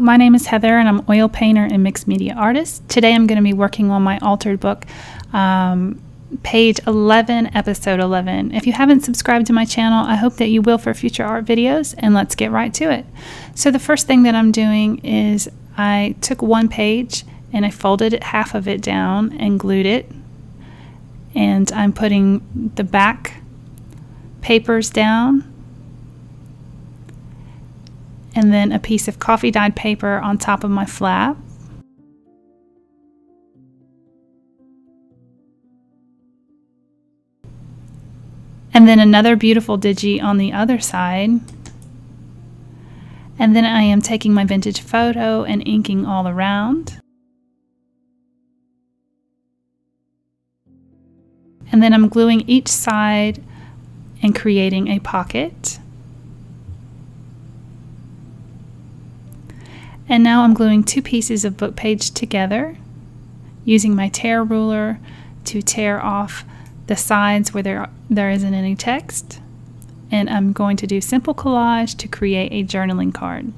my name is Heather and I'm oil painter and mixed media artist. Today I'm going to be working on my altered book, um, page 11, episode 11. If you haven't subscribed to my channel, I hope that you will for future art videos and let's get right to it. So the first thing that I'm doing is I took one page and I folded half of it down and glued it. And I'm putting the back papers down and then a piece of coffee dyed paper on top of my flap. And then another beautiful digi on the other side. And then I am taking my vintage photo and inking all around. And then I'm gluing each side and creating a pocket. And now I'm gluing two pieces of book page together using my tear ruler to tear off the sides where there, there isn't any text. And I'm going to do simple collage to create a journaling card.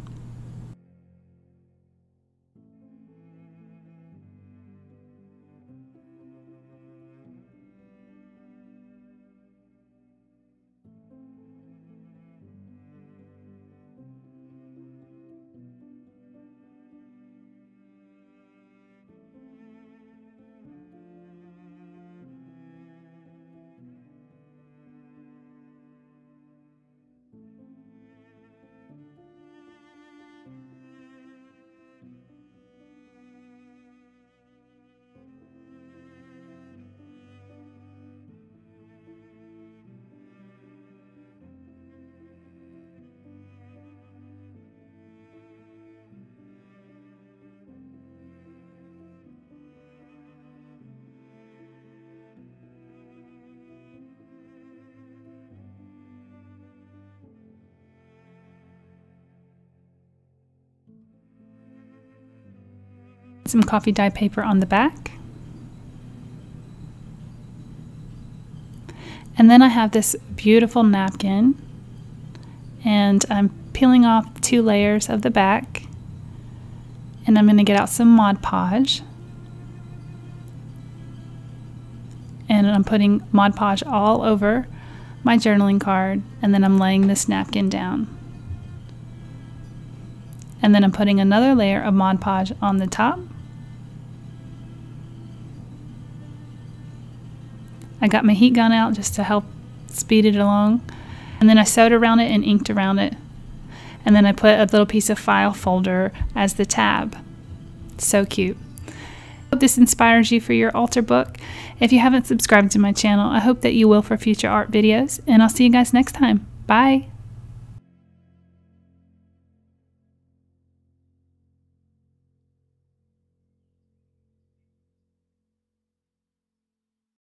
Some coffee dye paper on the back. And then I have this beautiful napkin and I'm peeling off two layers of the back and I'm going to get out some Mod Podge and I'm putting Mod Podge all over my journaling card and then I'm laying this napkin down. And then I'm putting another layer of Mod Podge on the top I got my heat gun out just to help speed it along. And then I sewed around it and inked around it. And then I put a little piece of file folder as the tab. So cute. Hope this inspires you for your altered book. If you haven't subscribed to my channel, I hope that you will for future art videos. And I'll see you guys next time. Bye.